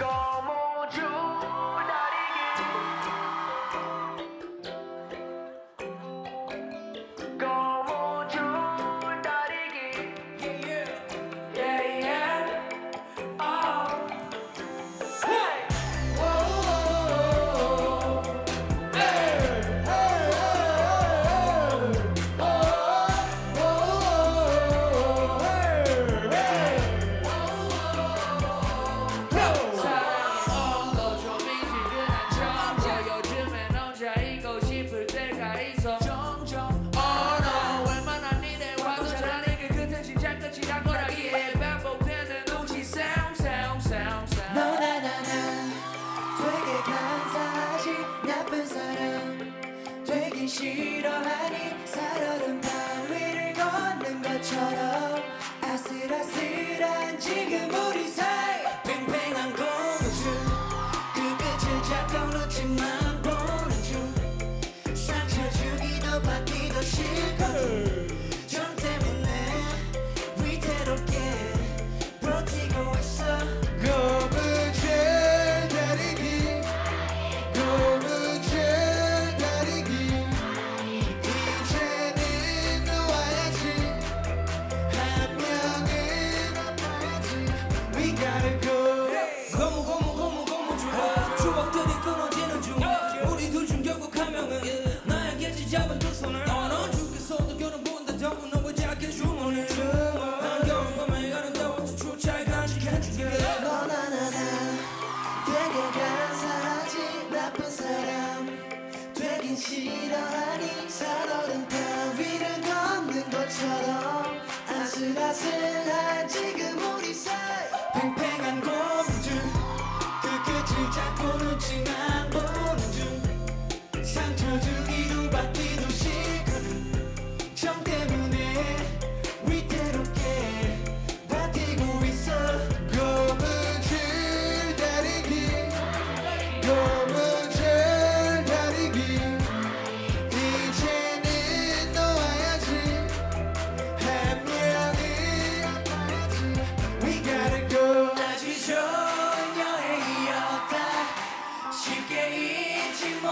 Go. 팽팽한 고무줄 그 끝을 잡고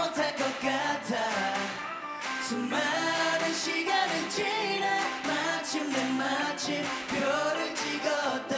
못할 것 같아. 수많은 시간을 지나 마침내 마침 표를 찍었다.